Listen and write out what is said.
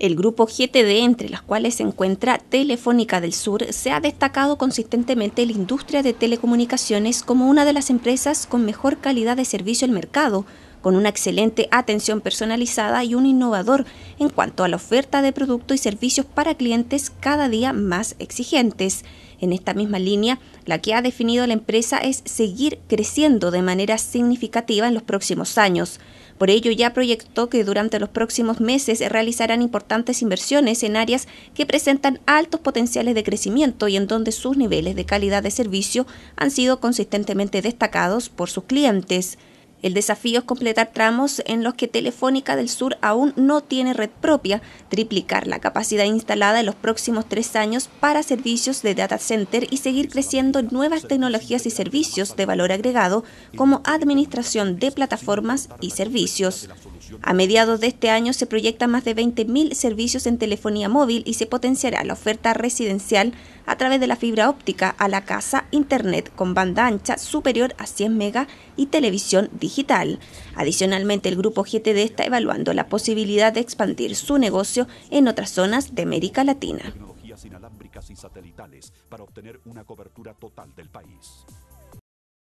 El grupo GTD, entre las cuales se encuentra Telefónica del Sur, se ha destacado consistentemente en la industria de telecomunicaciones como una de las empresas con mejor calidad de servicio al mercado, con una excelente atención personalizada y un innovador en cuanto a la oferta de productos y servicios para clientes cada día más exigentes. En esta misma línea, la que ha definido la empresa es seguir creciendo de manera significativa en los próximos años. Por ello, ya proyectó que durante los próximos meses realizarán importantes inversiones en áreas que presentan altos potenciales de crecimiento y en donde sus niveles de calidad de servicio han sido consistentemente destacados por sus clientes. El desafío es completar tramos en los que Telefónica del Sur aún no tiene red propia, triplicar la capacidad instalada en los próximos tres años para servicios de data center y seguir creciendo en nuevas tecnologías y servicios de valor agregado como administración de plataformas y servicios. A mediados de este año se proyectan más de 20.000 servicios en telefonía móvil y se potenciará la oferta residencial a través de la fibra óptica a la casa, internet con banda ancha superior a 100 mega y televisión digital. Adicionalmente, el grupo GTD está evaluando la posibilidad de expandir su negocio en otras zonas de América Latina.